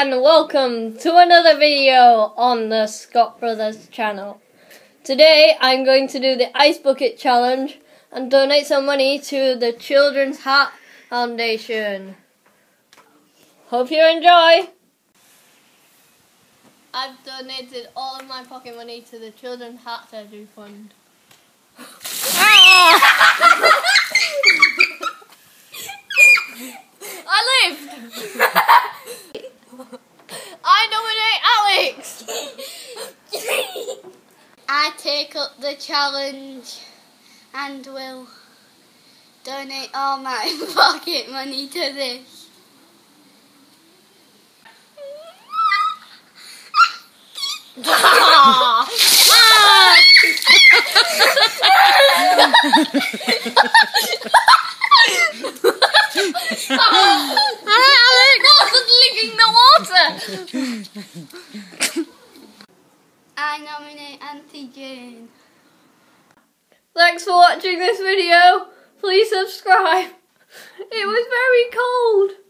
and welcome to another video on the Scott Brothers channel. Today I'm going to do the Ice Bucket Challenge and donate some money to the Children's Heart Foundation. Hope you enjoy! I've donated all of my pocket money to the Children's Heart Surgery Fund. Ah! I lived! I nominate Alex! I take up the challenge and will donate all my pocket money to this. Alex, Alex's licking the water! I nominate Auntie Jane. Thanks for watching this video. Please subscribe. It was very cold.